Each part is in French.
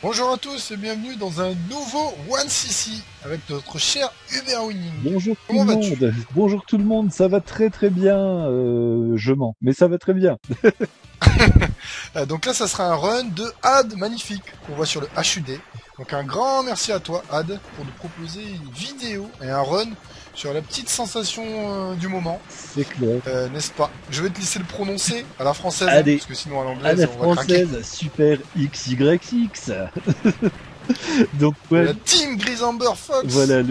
Bonjour à tous et bienvenue dans un nouveau One CC avec notre cher Uber Winning. Bonjour tout le monde. Bonjour tout le monde. Ça va très très bien. Euh, je mens, mais ça va très bien. Euh, donc là, ça sera un run de Ad magnifique qu'on voit sur le HUD. Donc un grand merci à toi Ad pour nous proposer une vidéo et un run sur la petite sensation euh, du moment. C'est clair. Euh, n'est-ce pas? Je vais te laisser le prononcer à la française, Allez. parce que sinon à l'anglais, À la on va craquer. française, super XYX. Donc ouais, La Team Grisamber Fox. Voilà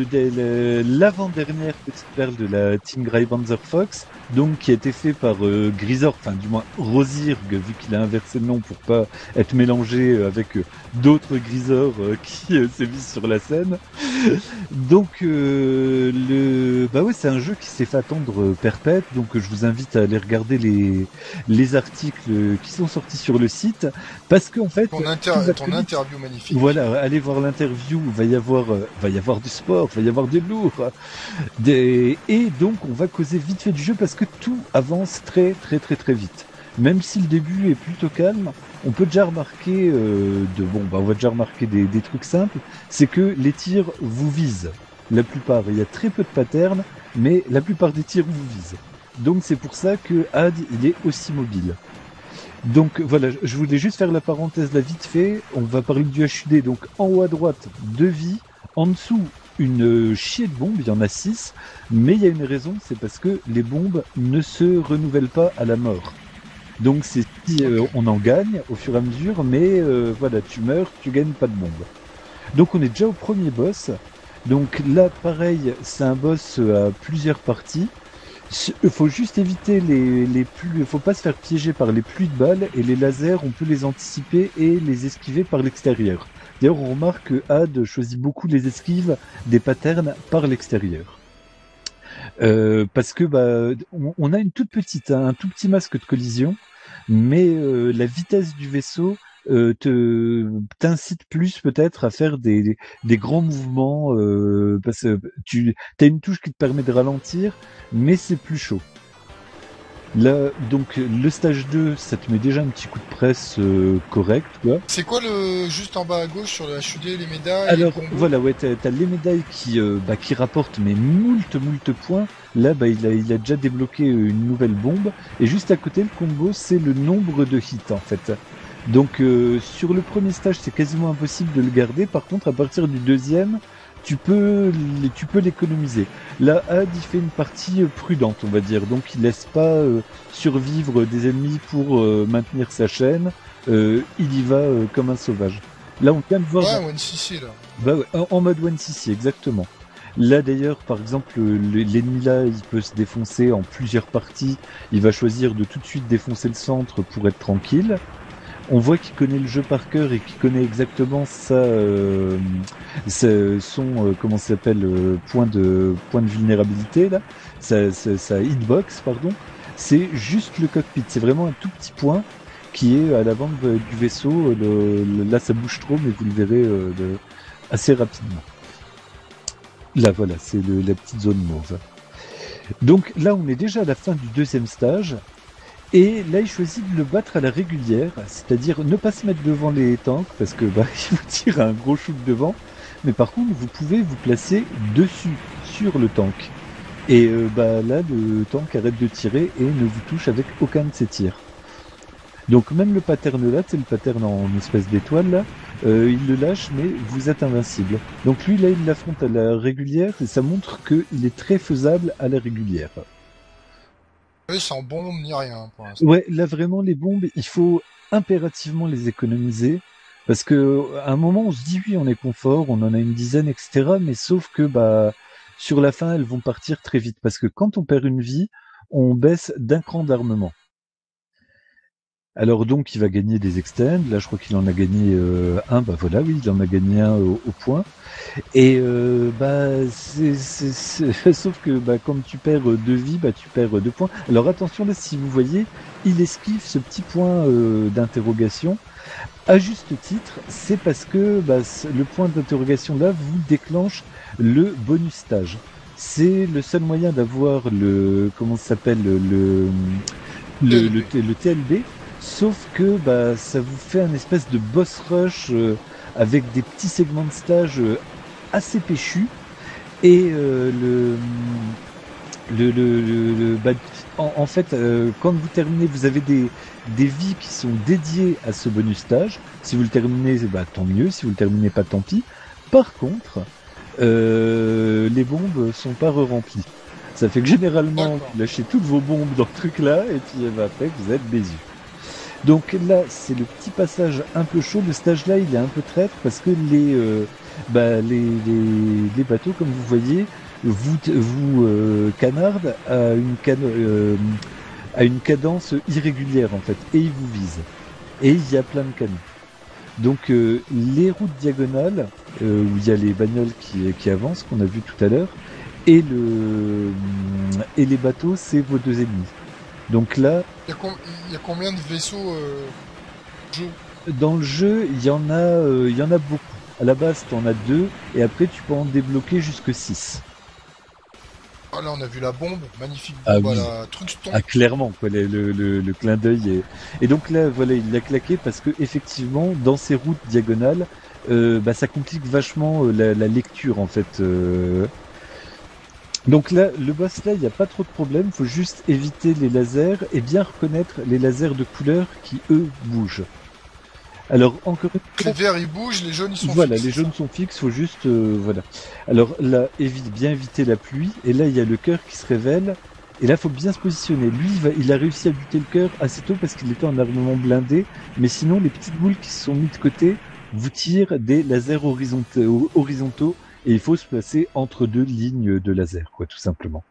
l'avant-dernière petite perle de la Team Greybanzer Fox, donc qui a été fait par euh, Grisor, enfin du moins Rosirg, vu qu'il a inversé le nom pour pas être mélangé euh, avec euh, d'autres Grisors euh, qui euh, sévissent sur la scène. Donc euh, le bah ouais c'est un jeu qui s'est fait attendre perpète. Donc je vous invite à aller regarder les les articles qui sont sortis sur le site. Parce que en fait Ton, inter- interview magnifique. Voilà, allez voir l'interview, va y avoir euh, va y avoir du sport, va y avoir du lourd. Des... Et donc on va causer vite fait du jeu parce que tout avance très très très très vite. Même si le début est plutôt calme, on peut déjà remarquer euh, de bon bah on va déjà remarquer des, des trucs simples, c'est que les tirs vous visent. La plupart, il y a très peu de patterns, mais la plupart des tirs vous visent. Donc c'est pour ça que Had il est aussi mobile. Donc voilà, je voulais juste faire la parenthèse là vite fait. On va parler du HUD. Donc en haut à droite, deux vies. En dessous, une euh, chier de bombes. Il y en a six. Mais il y a une raison, c'est parce que les bombes ne se renouvellent pas à la mort. Donc c'est si euh, on en gagne au fur et à mesure, mais euh, voilà, tu meurs, tu gagnes pas de bombes. Donc on est déjà au premier boss. Donc là, pareil, c'est un boss à plusieurs parties. Il faut juste éviter les, les pluies, faut pas se faire piéger par les pluies de balles et les lasers, on peut les anticiper et les esquiver par l'extérieur. D'ailleurs, on remarque que Had choisit beaucoup les esquives des patterns par l'extérieur. Euh, parce que bah, on, a une toute petite, hein, un tout petit masque de collision, mais euh, la vitesse du vaisseau euh, te t'incite plus peut-être à faire des, des, des grands mouvements euh, parce que tu as une touche qui te permet de ralentir, mais c'est plus chaud. Là, donc le stage 2, ça te met déjà un petit coup de presse euh, correct, quoi. C'est quoi le juste en bas à gauche sur le HUD, les médailles Alors les voilà, ouais, t'as as les médailles qui, euh, bah, qui rapportent mais moult moult points. Là, bah, il a, il a déjà débloqué une nouvelle bombe. Et juste à côté, le combo, c'est le nombre de hits en fait. Donc euh, sur le premier stage, c'est quasiment impossible de le garder. Par contre, à partir du deuxième, tu peux, tu peux l'économiser. Là, Had, il fait une partie euh, prudente, on va dire. Donc, il laisse pas euh, survivre des ennemis pour euh, maintenir sa chaîne. Euh, il y va euh, comme un sauvage. Là, on vient de voir. Ouais, One CC là. Bah ouais, en- en mode One CC, exactement. Là d'ailleurs, par exemple, le- l'ennemi là, il peut se défoncer en plusieurs parties. Il va choisir de tout de suite défoncer le centre pour être tranquille. On voit qu'il connaît le jeu par cœur et qu'il connaît exactement sa, euh, son euh, comment s'appelle euh, point de point de vulnérabilité là, sa, sa, sa hitbox pardon. C'est juste le cockpit. C'est vraiment un tout petit point qui est à l'avant du vaisseau. Là, ça bouge trop, mais vous le verrez euh, assez rapidement. Là, voilà, c'est la petite zone mauve. Donc là, on est déjà à la fin du deuxième stage. Et là, il choisit de le battre à la régulière, c'est-à-dire ne pas se mettre devant les tanks, parce que bah, il vous tire un gros shoot devant. Mais par contre, vous pouvez vous placer dessus, sur le tank. Et euh, bah, là, le tank arrête de tirer et ne vous touche avec aucun de ses tirs. Donc même le pattern là, c'est le pattern en espèce d'étoile là, euh, il le lâche, mais vous êtes invincible. Donc lui là, il l'affronte à la régulière et ça montre qu'il est très faisable à la régulière. Eux, sans bombe ni rien. Ouais, là vraiment les bombes, il faut impérativement les économiser parce que à un moment on se dit oui, on est confort, on en a une dizaine, etc. Mais sauf que bah sur la fin, elles vont partir très vite parce que quand on perd une vie, on baisse d'un cran d'armement. Alors donc il va gagner des extends. Là je crois qu'il en a gagné euh, un. Bah voilà, oui, il en a gagné un au, point. Et euh, bah c'est, c'est- sauf que bah comme tu perds deux vies, bah tu perds deux points. Alors attention là, si vous voyez, il esquive ce petit point euh, d'interrogation. À juste titre, c'est parce que bah, le point d'interrogation là vous déclenche le bonus stage. C'est le seul moyen d'avoir le comment ça s'appelle le le, le, le- le TLB. Sauf que bah, ça vous fait un espèce de boss rush euh, avec des petits segments de stage assez péchus et le le, le, le, bah, en, fait, quand vous terminez, vous avez des, des vies qui sont dédiées à ce bonus stage. Si vous le terminez, bah, tant mieux. Si vous le terminez pas, tant pis. Par contre, euh, les bombes sont pas re-remplies. Ça fait que généralement, vous lâchez toutes vos bombes dans ce truc-là, et puis eh ben, après, vous êtes bézu. Donc là, c'est le petit passage un peu chaud. Le stage-là, il est un peu traître parce que les, euh, bah, les, les, les, bateaux, comme vous voyez, vous, vous euh, canardent à une, euh, à une cadence irrégulière en fait, et ils vous visent. Et il y a plein de canons. Donc euh, les routes diagonales, euh, où il y a les bagnoles qui, qui avancent, qu'on a vu tout à l'heure, et, le, et les bateaux, c'est vos deux ennemis. Donc là... Il y, a combien de vaisseaux euh, jeu Dans le jeu, il y, en a, euh, il y en a beaucoup. À la base, tu en as deux, et après, tu peux en débloquer jusque six. Ah là, on a vu la bombe, magnifique ah bombe ah, oui. Ah clairement, quoi, le, le, le, clin d'œil. Est... Et donc là, voilà, il l'a claqué parce que effectivement, dans ces routes diagonales, euh, bah, ça complique vachement euh, la, la, lecture en fait. Donc là, le boss là, il n'y a pas trop de problème. Faut juste éviter les lasers et bien reconnaître les lasers de couleur qui eux bougent. Alors encore les verts ils bougent, les jaunes ils sont voilà, fixes. les jaunes sont fixes, faut juste euh, voilà. Alors là, évite bien éviter la pluie et là il y a le cœur qui se révèle et là faut bien se positionner. Lui il, va, il a réussi à buter le cœur assez tôt parce qu'il était en armement blindé, mais sinon les petites boules qui se sont mises de côté vous tirent des lasers horizontaux, horizontaux et il faut se placer entre deux lignes de laser quoi tout simplement.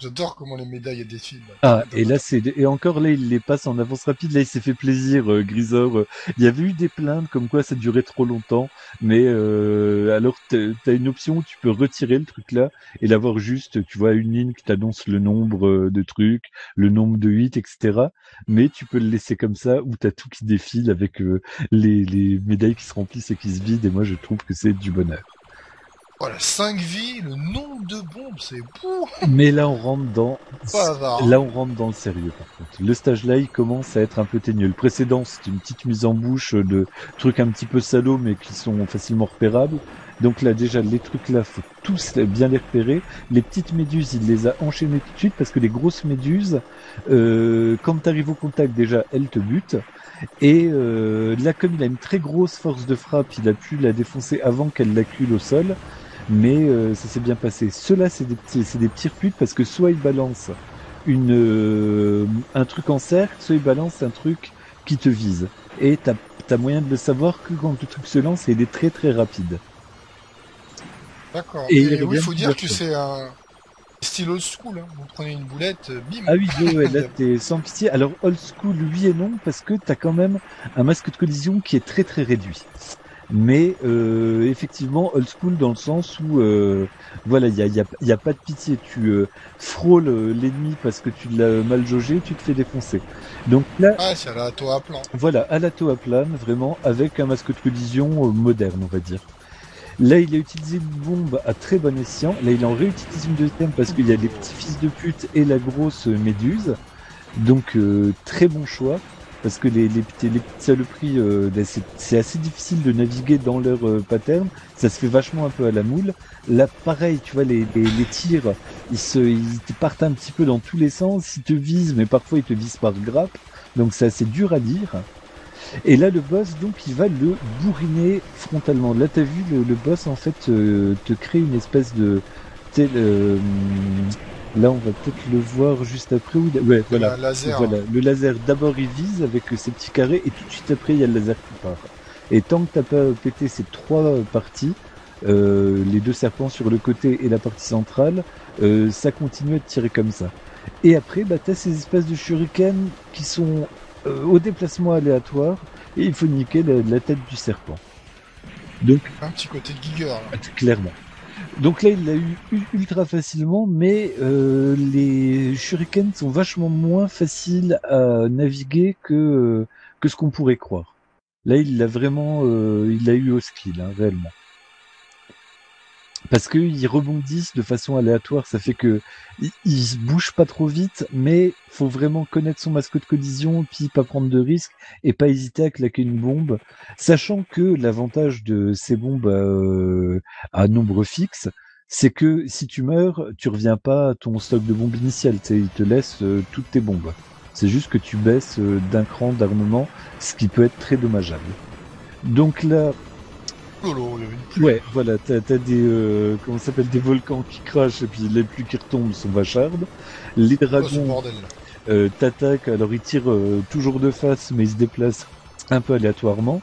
J'adore comment les médailles défilent. Ah, et là, c'est, et encore là, il les passe en avance rapide. Là, il s'est fait plaisir, euh, Grisor. Il y avait eu des plaintes comme quoi ça durait trop longtemps. Mais, euh, alors, t'as une option où tu peux retirer le truc là et l'avoir juste, tu vois, une ligne qui t'annonce le nombre euh, de trucs, le nombre de hits, etc. Mais tu peux le laisser comme ça où t'as tout qui défile avec euh, les, les médailles qui se remplissent et qui se vident. Et moi, je trouve que c'est du bonheur. Voilà, 5 vies, le nombre de bombes, c'est beau. Mais là, on rentre dans, là, on rentre dans le sérieux, par contre. Le stage là, il commence à être un peu teigneux. Le précédent, c'était une petite mise en bouche de trucs un petit peu salauds, mais qui sont facilement repérables. Donc là, déjà, les trucs là, faut tous bien les repérer. Les petites méduses, il les a enchaînées tout de suite parce que les grosses méduses, euh, quand t'arrives au contact, déjà, elles te butent. Et euh, là, comme il a une très grosse force de frappe, il a pu la défoncer avant qu'elle l'accule au sol mais euh, ça s'est bien passé. Ceux-là, c'est des des petits reputes parce que soit ils balancent une, euh, un truc en cercle, soit ils balancent un truc qui te vise. Et t'as, as moyen de le savoir que quand le truc se lance, et il est très très rapide. D'accord. Et, oui, il faut dire que c'est un style old school. Hein. Vous prenez une boulette, euh, bim. Ah oui, ouais, là t'es sans pitié. Alors old school, oui et non, parce que t'as quand même un masque de collision qui est très très réduit mais euh, effectivement old school dans le sens où euh, voilà il y a, y, a, y a, pas de pitié. Tu euh, frôles l'ennemi parce que tu l'as mal jaugé tu te fais défoncer. Donc là ah c'est à la à plan. voilà à la à plan vraiment avec un masque de collision moderne on va dire. Là, il a utilisé une bombe à très bon escient. Là, il en réutilise une deuxième parce qu'il y a des petits fils de pute et la grosse méduse. Donc, très bon choix parce que les, les, les petites saloperies, euh, ben, c'est assez difficile de naviguer dans leur euh, pattern. Ça se fait vachement un peu à la moule. Là, pareil, tu vois, les, les, les tirs, ils, se, ils partent un petit peu dans tous les sens. Ils te visent, mais parfois ils te visent par grappe. Donc c'est assez dur à dire. Et là, le boss, donc, il va le bourriner frontalement. Là, t'as vu, le, le, boss, en fait, euh, te crée une espèce de... Euh, Là, on va peut-être le voir juste après. Ouais, voilà. Laser. voilà. Le laser, d'abord, il vise avec ses petits carrés et tout de suite après, il y a le laser qui part. Et tant que t'as pas pété ces trois parties, euh, les deux serpents sur le côté et la partie centrale, euh, ça continue à tirer comme ça. Et après, bah, t'as ces espèces de shurikens qui sont euh, au déplacement aléatoire et il faut niquer la, la, tête du serpent. Donc, un petit côté de Giger. Clairement. Donc là, il l'a eu ultra facilement, mais euh, les shurikens sont vachement moins faciles à naviguer que que ce qu'on pourrait croire. Là, il l'a vraiment, euh, il l'a eu au skill, hein, réellement. Parce qu'ils rebondissent de façon aléatoire, ça fait que ils, se bougent pas trop vite, mais faut vraiment connaître son masque de collision, puis pas prendre de risques et pas hésiter à claquer une bombe, sachant que l'avantage de ces bombes euh, à nombre fixe, c'est que si tu meurs, tu reviens pas à ton stock de bombes initial, il te laisse euh, toutes tes bombes. C'est juste que tu baisses euh, d'un cran d'armement, ce qui peut être très dommageable. Donc là, Ouais, voilà, t'as as des euh, comment s'appelle des volcans qui crachent et puis les pluies qui retombent sont vachardes. Les dragons euh, t'attaquent, alors ils tirent euh, toujours de face, mais ils se déplacent un peu aléatoirement.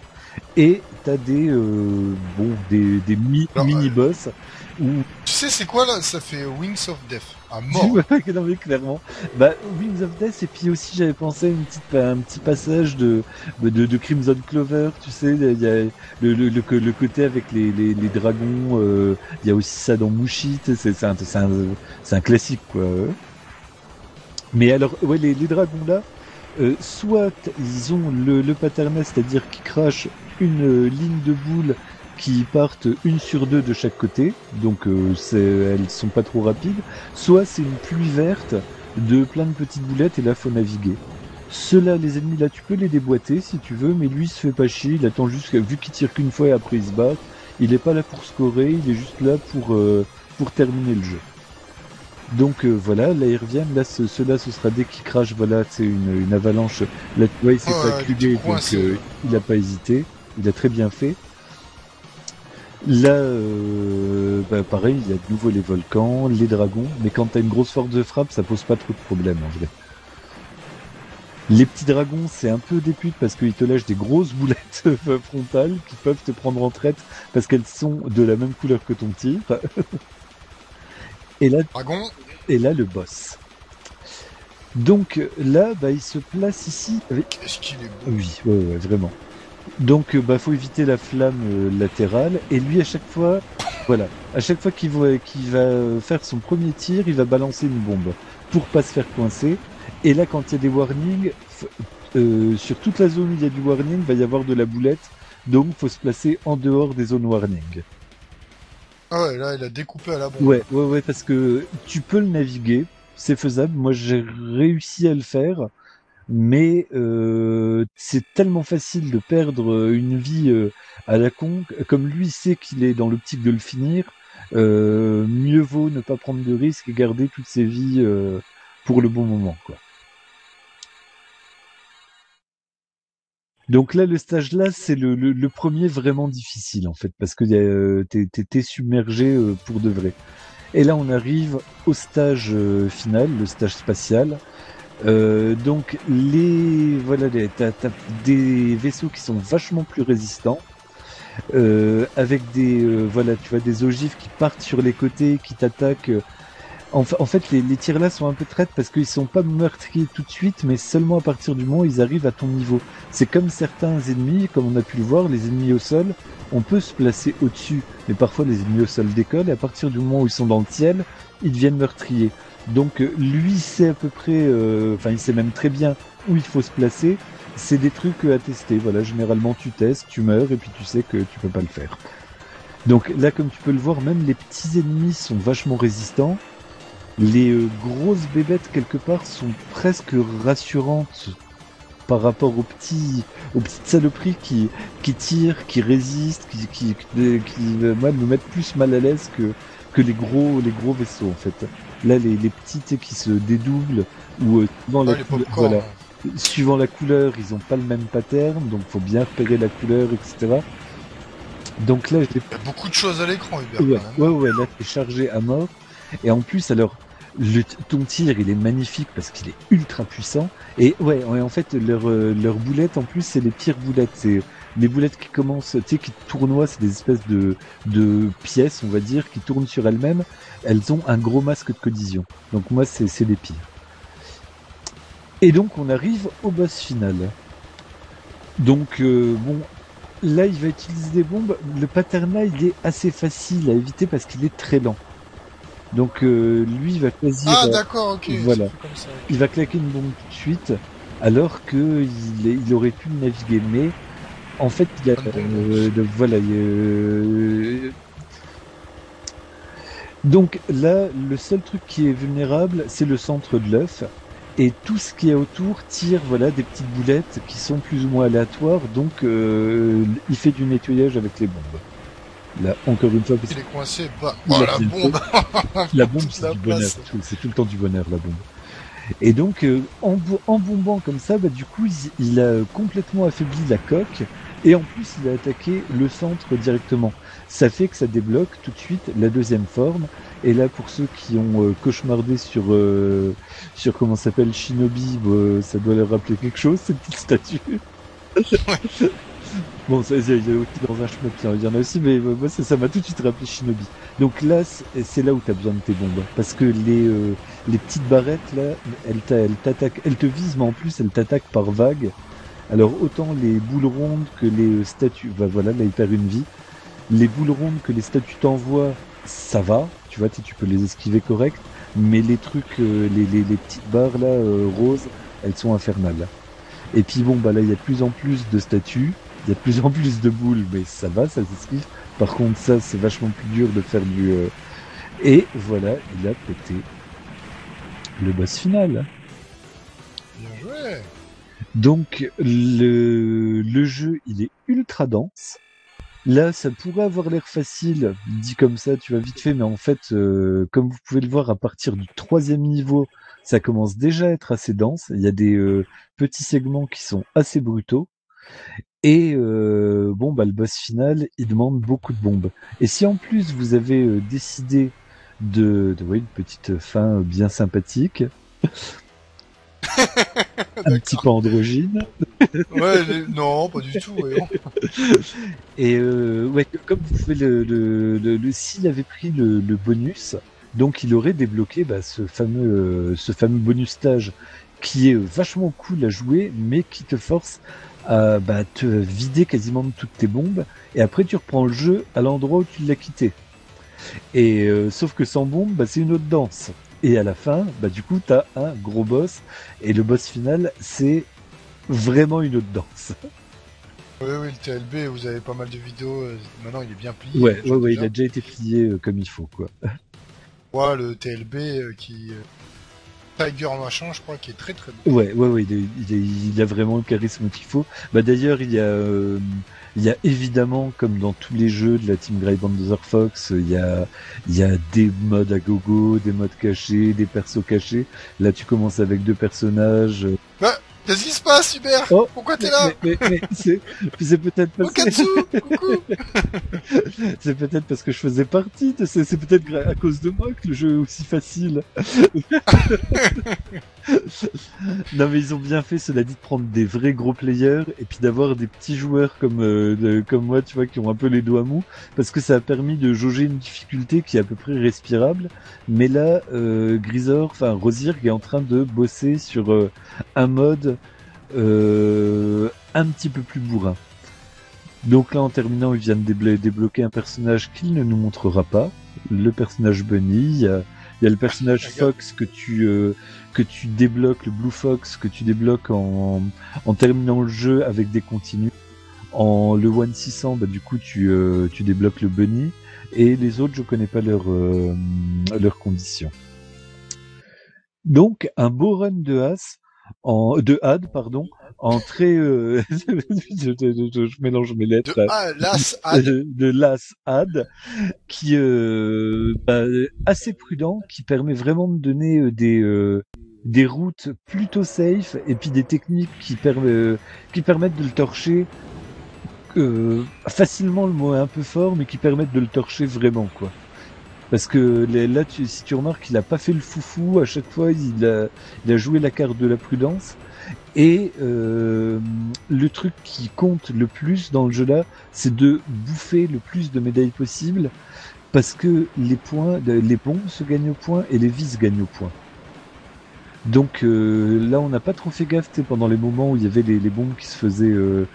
Et t'as des euh, bon des, des mi mini boss tu sais, c'est quoi là Ça fait Wings of Death. À mort. non, mais clairement. Bah, Wings of Death, et puis aussi j'avais pensé à une petite, un petit passage de, de, de Crimson Clover, tu sais, il y a le, le, le, côté avec les, les, dragons, euh, il y a aussi ça dans Mushit, c'est un, un, un classique quoi. Mais alors, ouais, les, les dragons là, euh, soit ils ont le, le pattern, c'est-à-dire qu'ils crachent une euh, ligne de boule qui partent une sur deux de chaque côté, donc euh, elles sont pas trop rapides, soit c'est une pluie verte de plein de petites boulettes et là faut naviguer. Ceux-là, les ennemis là, tu peux les déboîter si tu veux, mais lui il se fait pas chier, il attend juste, vu qu'il tire qu'une fois et après il se bat, il est pas là pour scorer, il est juste là pour, euh, pour terminer le jeu. Donc euh, voilà, là ils reviennent, là ceux-là ce sera dès qu'il crache, voilà, c'est une, une avalanche, là tu vois il s'est pas donc il a pas hésité, il a très bien fait. Là, euh, bah, pareil, il y a de nouveau les volcans, les dragons, mais quand t'as une grosse force de frappe, ça pose pas trop de problèmes en vrai. Les petits dragons, c'est un peu des parce qu'ils te lâchent des grosses boulettes frontales qui peuvent te prendre en traite parce qu'elles sont de la même couleur que ton tir. et là, Dragon. et là le boss. Donc là, bah, il se place ici avec. Qu'est-ce qu'il est beau. Oui, ouais, ouais, vraiment. Donc, euh, bah, faut éviter la flamme euh, latérale. Et lui, à chaque fois, voilà, à chaque fois qu'il va, va faire son premier tir, il va balancer une bombe pour pas se faire coincer. Et là, quand il y a des warnings, euh, sur toute la zone où il y a du warning, il va y avoir de la boulette. Donc, faut se placer en dehors des zones warning. Ah ouais, là, il a découpé à la bombe. Ouais, ouais, ouais, parce que tu peux le naviguer, c'est faisable. Moi, j'ai réussi à le faire mais euh, c'est tellement facile de perdre une vie euh, à la con, comme lui sait qu'il est dans l'optique de le finir, euh, mieux vaut ne pas prendre de risques et garder toutes ses vies euh, pour le bon moment. Donc là, le stage là, c'est le, le, premier vraiment difficile en fait, parce que euh, t'es submergé pour de vrai. Et là, on arrive au stage final, le stage spatial. Euh, donc les voilà, t'as, des vaisseaux qui sont vachement plus résistants, euh, avec des euh, voilà, tu vois des ogives qui partent sur les côtés, qui t'attaquent. En, fait, les, tirs là sont un peu traites parce qu'ils sont pas meurtriers tout de suite, mais seulement à partir du moment où ils arrivent à ton niveau. C'est comme certains ennemis, comme on a pu le voir, les ennemis au sol, on peut se placer au-dessus, mais parfois les ennemis au sol décollent et à partir du moment où ils sont dans le ciel, ils deviennent meurtriers. Donc euh, lui sait à peu près, euh, enfin il sait même très bien où il faut se placer. C'est des trucs à tester. Voilà, généralement tu testes, tu meurs et puis tu sais que tu peux pas le faire. Donc là, comme tu peux le voir, même les petits ennemis sont vachement résistants. Les euh, grosses bébêtes quelque part sont presque rassurantes par rapport aux petits, aux petites saloperies qui, tirent, qui résistent, qui, qui, qui, qui me mettent plus mal à l'aise que, que les gros, les gros vaisseaux en fait. Là, les, les petites qui se dédoublent ou euh, suivant, la couleur, suivant la couleur, ils ont pas le même pattern, donc faut bien repérer la couleur, etc. Donc là, j'ai... Il y a beaucoup de choses à l'écran, Hubert. Ouais, ouais, ouais, là, t'es chargé à mort. Et en plus, alors, le, ton tir, il est magnifique parce qu'il est ultra puissant. Et ouais, en fait, leur, euh, leur boulette, en plus, c'est les pires boulettes. C'est les boulettes qui commencent, tu sais, qui tournoient, c'est des espèces de, de pièces, on va dire, qui tournent sur elles-mêmes. Elles ont un gros masque de collision. Donc moi, c'est des pires. Et donc, on arrive au boss final. Donc, euh, bon, là, il va utiliser des bombes. Le pattern il est assez facile à éviter parce qu'il est très lent. Donc, euh, lui, il va choisir... Ah, d'accord, ok. Voilà. Il va claquer une bombe tout de suite, alors qu'il il aurait pu naviguer. Mais en fait, il y a, euh, voilà, Donc là, le seul truc qui est vulnérable, c'est le centre de l'œuf. Et tout ce qui est autour tire voilà des petites boulettes qui sont plus ou moins aléatoires, donc euh, il fait du nettoyage avec les bombes. Là, encore une fois, parce Il est coincé, bah, oh, a la bombe la bombe c'est du bonheur, c'est tout le temps du bonheur la bombe. Et donc euh, en, bo- en bombant comme ça, bah, du coup il, il a complètement affaibli la coque et en plus il a attaqué le centre directement. Ça fait que ça débloque tout de suite la deuxième forme. Et là pour ceux qui ont euh, cauchemardé sur euh, sur comment ça s'appelle Shinobi, bah, ça doit leur rappeler quelque chose cette petite statue. Bon, ça, il y a il y a aussi dans un shmup, il y en a aussi, mais euh, moi ça m'a tout de suite rappelé Shinobi. Donc là, c'est là où t'as besoin de tes bombes, parce que les euh, les petites barrettes là, elles elles t'attaquent, elles te visent, mais en plus elles t'attaquent par vagues. Alors autant les boules rondes que les statues, bah voilà, là il perd une vie. Les boules rondes que les statues t'envoient, ça va, tu vois, tu tu peux les esquiver correct, mais les trucs, euh, les petites barres là euh, roses, elles sont infernales. Et puis bon, bah là il y a de plus en plus de statues, il y a de plus en plus de boules, mais ça va, ça s'esquive. Par contre, ça, c'est vachement plus dur de faire du... euh, Et voilà, il a pété le boss final. Bien joué Donc, le, jeu, il est ultra dense. Là, ça pourrait avoir l'air facile, dit comme ça, tu vas vite fait, mais en fait, euh, comme vous pouvez le voir, à partir du troisième niveau, ça commence déjà à être assez dense. Il y a des euh, petits segments qui sont assez brutaux. Et euh, bon, bah, le boss final, il demande beaucoup de bombes. Et si en plus vous avez décidé de, de une petite fin bien sympathique, un petit peu androgyne, Ouais, les- non, pas du tout, ouais. Et euh, ouais, comme vous pouvez le, le, le, le- s'il avait pris le, le bonus, donc il aurait débloqué bah, ce fameux euh, ce fameux bonus stage qui est vachement cool à jouer, mais qui te force à bah, te vider quasiment de toutes tes bombes, et après tu reprends le jeu à l'endroit où tu l'as quitté. Et euh, sauf que sans bombe, bah, c'est une autre danse. Et à la fin, bah du coup, t'as un gros boss, et le boss final, c'est vraiment une autre danse. Oui, oui, le TLB, vous avez pas mal de vidéos, euh, maintenant il est bien plié. Ouais, ouais, ouais, il a déjà été plié euh, comme il faut, quoi. Ouais, le TLB euh, qui... Tiger machin, je crois, qui est très très bon. Ouais, ouais, ouais, il, a vraiment le charisme qu'il faut. Bah d'ailleurs, il y a, euh, il y a évidemment, comme dans tous les jeux de la team Grey Bandozer Fox, il y a, il y a des modes à gogo, des modes cachés, des persos cachés. Là, tu commences avec deux personnages. Qu'est-ce qui se passe, Hubert Oh, Pourquoi t'es là mais, mais, mais c'est, peut-être parce que, Okatsu Coucou. C'est peut-être parce que je faisais partie de c'est, c'est peut-être à cause de moi que le jeu est aussi facile. non mais ils ont bien fait cela dit de prendre des vrais gros players et puis d'avoir des petits joueurs comme euh, de- comme moi tu vois qui ont un peu les doigts mous parce que ça a permis de jauger une difficulté qui est à peu près respirable. Mais là euh, Grisor enfin Rosirg est en train de bosser sur euh, un mode euh, un petit peu plus bourrin. Donc là, en terminant, il vient de déblo- débloquer un personnage qu'il ne nous montrera pas, le personnage Bunny. Il y a, il y a le personnage Regarde. Fox que tu euh, que tu débloques, le Blue Fox que tu débloques en, en terminant le jeu avec des continues. En le One 600, bah, du coup, tu euh, tu débloques le Bunny et les autres, je connais pas leurs leurs conditions. Donc un beau run de As en de Had pardon en très euh, je, je- je- je mélange mes lettres De l'As, A, de, Las Had qui euh, bah, assez prudent qui permet vraiment de donner euh, des euh, des routes plutôt safe et puis des techniques qui permettent euh, qui permettent de le torcher euh, facilement le mot est un peu fort mais qui permettent de le torcher vraiment quoi parce que là tu, si tu remarques il a pas fait le foufou à chaque fois il a joué la carte de la prudence et euh, le truc qui compte le plus dans le jeu là, c'est de bouffer le plus de médailles possible, parce que les points, les bombes se gagnent au point et les vis gagnent au point. Donc euh, là, on n'a pas trop fait gaffe pendant les moments où il y avait les, les bombes qui se faisaient. Euh,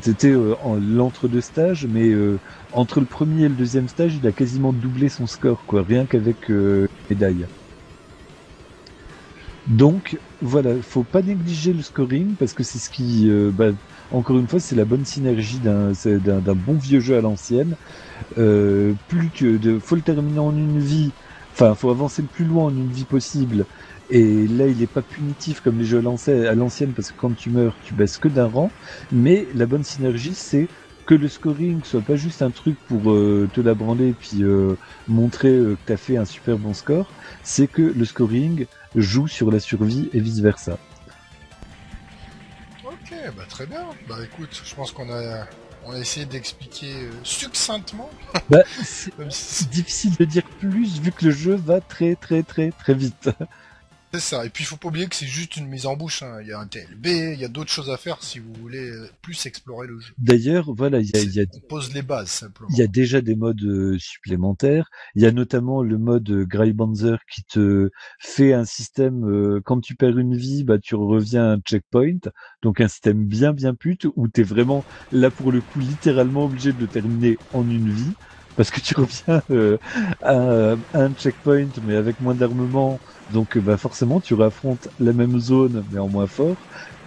C'était euh, en l'entre-deux stages, mais euh, entre le premier et le deuxième stage, il a quasiment doublé son score, quoi, rien qu'avec euh, médailles. Donc voilà, faut pas négliger le scoring parce que c'est ce qui, bah, encore une fois, c'est la bonne synergie d'un bon vieux jeu à l'ancienne. Plus que de, faut le terminer en une vie, Enfin, faut avancer le plus loin en une vie possible. Et là, il est pas punitif comme les jeux à l'ancienne parce que quand tu meurs, tu baisses que d'un rang. Mais la bonne synergie, c'est que le scoring soit pas juste un truc pour euh, te la branler et puis euh, montrer euh, que tu as fait un super bon score, c'est que le scoring joue sur la survie et vice versa. Ok, bah très bien. Bah écoute, je pense qu'on a on a essayé d'expliquer succinctement. Bah, c'est difficile de dire plus vu que le jeu va très très très très vite. C'est ça. Et puis il faut pas oublier que c'est juste une mise en bouche. Hein. Il y a un TLB, il y a d'autres choses à faire si vous voulez euh, plus explorer le jeu. D'ailleurs, voilà, il y a, il y a... On pose les bases simplement. Il y a déjà des modes euh, supplémentaires. Il y a notamment le mode euh, Greybanzer qui te fait un système quand tu perds une vie, bah tu reviens à un checkpoint. Donc un système bien bien pute où t'es vraiment là pour le coup littéralement obligé de le terminer en une vie parce que tu reviens à, un checkpoint mais avec moins d'armement donc bah forcément tu réaffrontes la même zone mais en moins fort,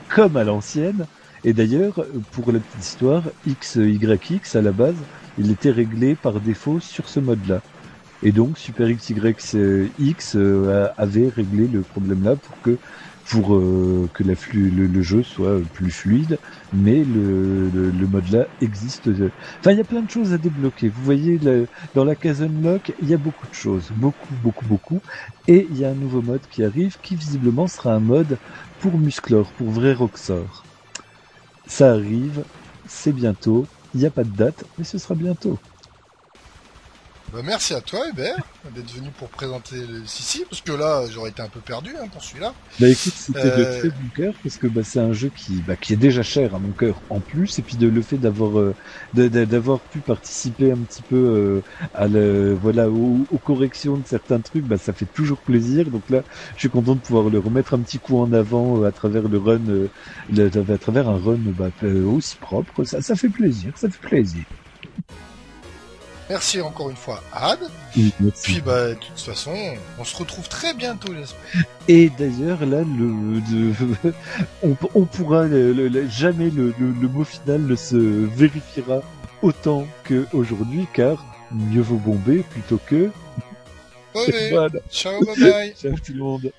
comme à l'ancienne. Et d'ailleurs, pour la petite histoire, XYX à la base, il était réglé par défaut sur ce mode-là. Et donc Super XYX euh, avait réglé le problème là pour que pour euh, que le, jeu soit plus fluide, mais le, mode là existe. Enfin, il y a plein de choses à débloquer. Vous voyez, dans la case Unlock, il y a beaucoup de choses, beaucoup, beaucoup, beaucoup. Et il y a un nouveau mode qui arrive, qui visiblement sera un mode pour Musclor, pour vrai Roxor. Ça arrive, c'est bientôt. Il n'y a pas de date, mais ce sera bientôt. Bah, merci à toi Hubert d'être venu pour présenter le Sissi parce que là j'aurais été un peu perdu hein, pour celui-là. Bah écoute c'était de euh, très bon cœur parce que bah, c'est un jeu qui bah, qui est déjà cher à mon cœur en plus et puis de le fait d'avoir euh, d'avoir pu participer un petit peu euh, à le voilà aux, corrections de certains trucs bah ça fait toujours plaisir donc là je suis content de pouvoir le remettre un petit coup en avant à travers le run à travers un run bah, aussi propre ça ça fait plaisir ça fait plaisir. Merci encore une fois Ad. Puis bah de toute façon, on se retrouve très bientôt j'espère. Et d'ailleurs là, le, on, pourra jamais le, mot final ne se vérifiera autant que aujourd'hui, car mieux vaut bomber plutôt que. Ouais, Ciao bye bye. Ciao tout le monde.